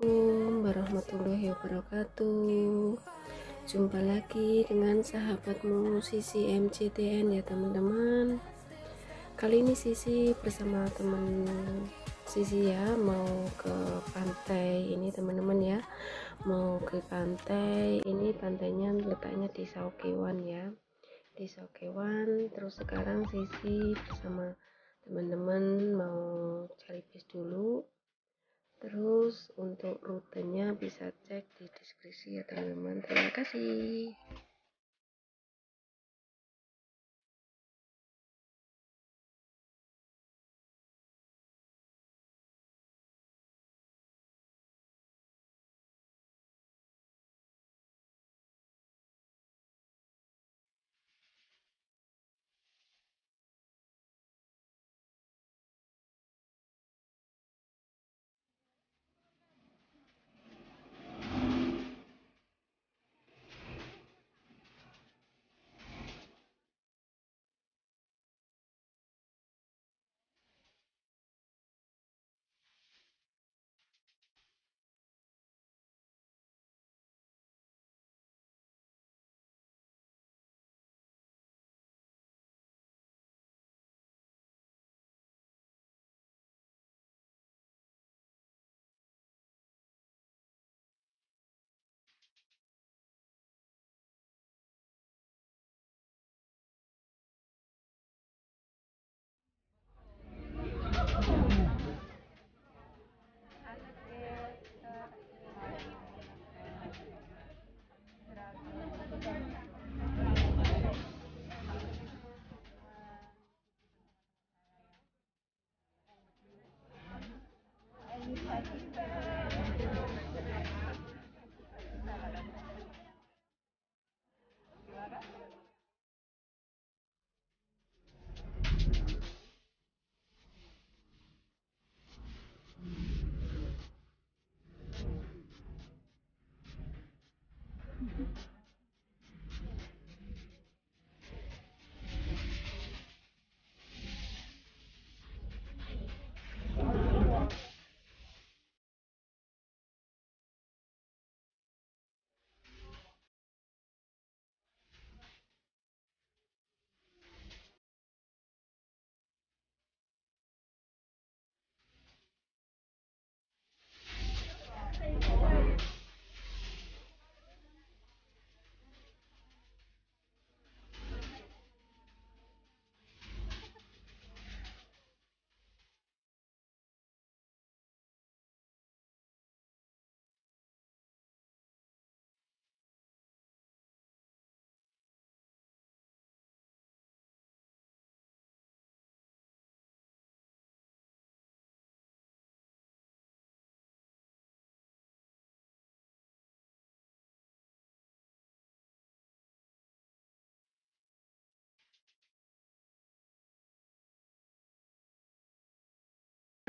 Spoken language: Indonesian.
Assalamualaikum warahmatullahi wabarakatuh. Jumpa lagi dengan sahabatmu Sisi MCTN ya teman-teman. Kali ini Sisi bersama teman Sisi ya Mau ke pantai ini teman-teman ya. Mau ke pantai Ini pantainya letaknya di Saukewan ya. Di Saukewan Terus sekarang Sisi bersama teman-teman mau cari bis dulu Terus untuk rutenya bisa cek di deskripsi ya teman-teman. Terima kasih.